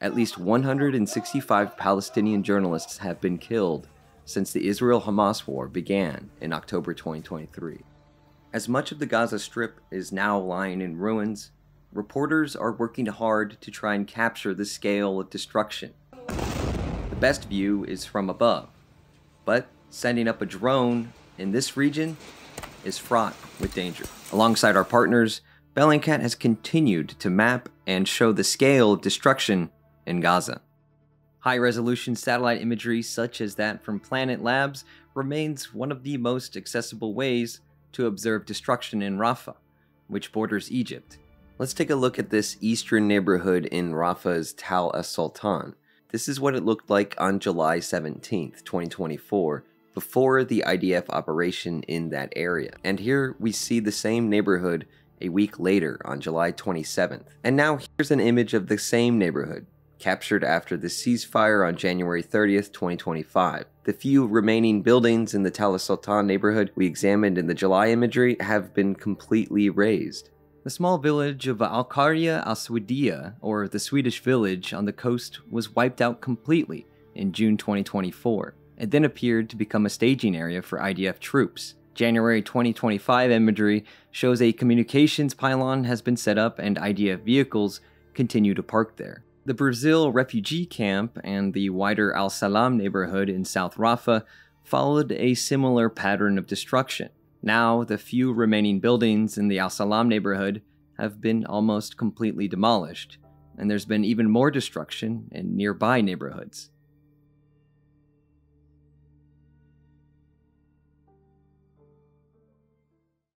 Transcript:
At least 165 Palestinian journalists have been killed since the Israel Hamas war began in October 2023. As much of the Gaza Strip is now lying in ruins, reporters are working hard to try and capture the scale of destruction. The best view is from above, but sending up a drone in this region is fraught with danger. Alongside our partners, Bellingcat has continued to map and show the scale of destruction in Gaza. High resolution satellite imagery, such as that from Planet Labs, remains one of the most accessible ways to observe destruction in Rafah, which borders Egypt. Let's take a look at this eastern neighborhood in Rafah's Tal es Sultan. This is what it looked like on July 17th, 2024, before the IDF operation in that area. And here we see the same neighborhood a week later on July 27th. And now here's an image of the same neighborhood, captured after the ceasefire on January 30th, 2025. The few remaining buildings in the Tal Sultan neighborhood we examined in the July imagery have been completely razed. The small village of Al Qarya al Swedia, or the Swedish village on the coast, was wiped out completely in June 2024. It then appeared to become a staging area for IDF troops. January 2025 imagery shows a communications pylon has been set up and IDF vehicles continue to park there. The Brazil refugee camp and the wider Al Salam neighborhood in South Rafah followed a similar pattern of destruction. Now, the few remaining buildings in the Al Salam neighborhood have been almost completely demolished, and there's been even more destruction in nearby neighborhoods.